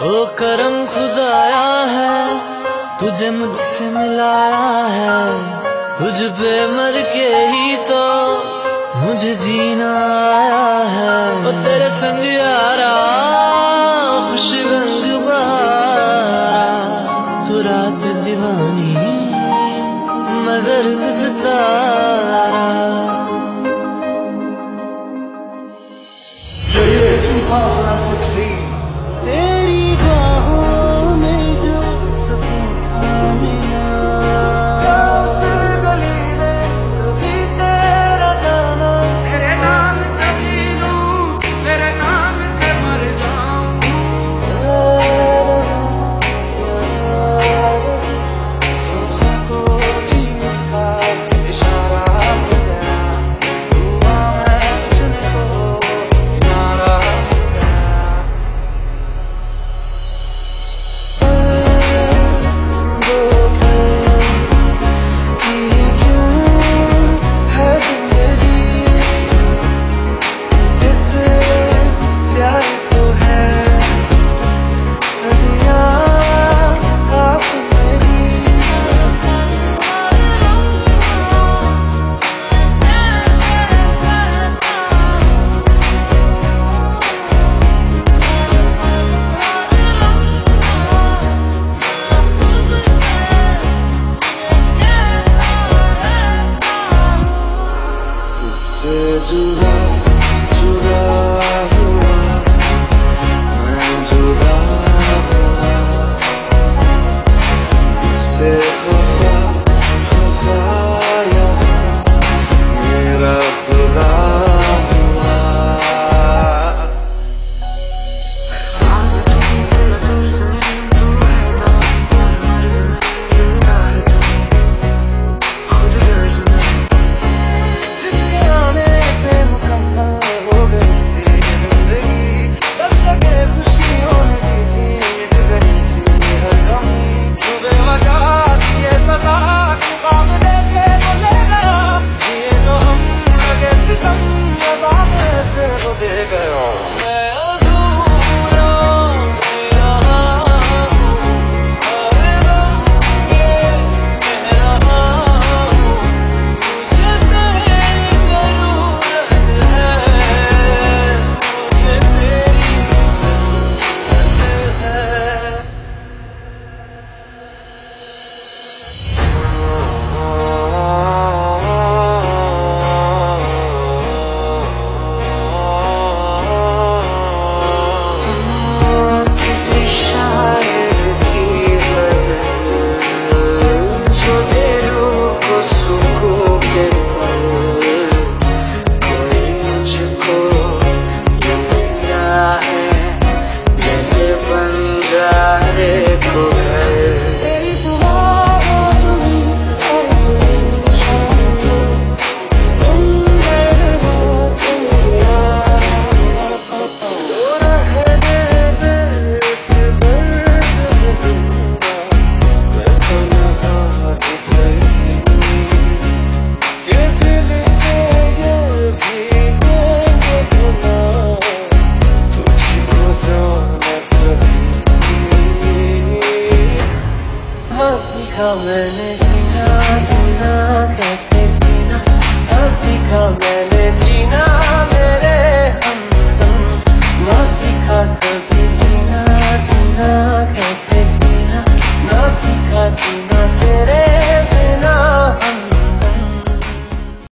ओ करम खुदाया है, तुझे मुझसे मिलाया है। तुझ पे मर के ही तो मुझे जीना आया है। ओ तेरे संग यारा loving it.